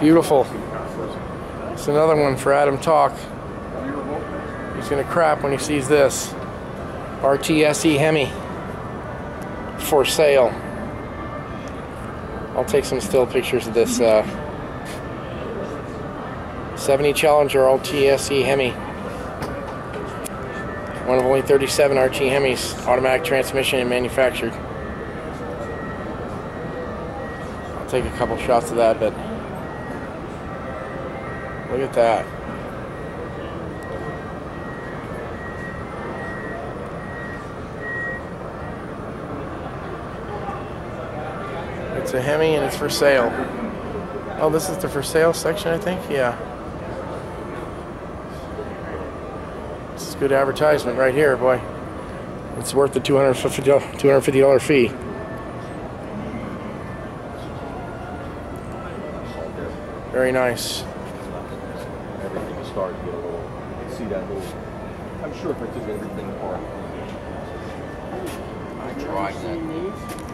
Beautiful. It's another one for Adam Talk. He's gonna crap when he sees this. RTSE Hemi for sale. I'll take some still pictures of this uh, 70 Challenger RTSE Hemi. One of only 37 RT Hemis, automatic transmission and manufactured. I'll take a couple shots of that, but look at that. It's a Hemi and it's for sale. Oh, this is the for sale section, I think? Yeah. This is good advertisement right here, boy. It's worth the $250, $250 fee. Very nice. Everything is starting to get a little, see that little, I'm sure if I took everything apart. I tried that.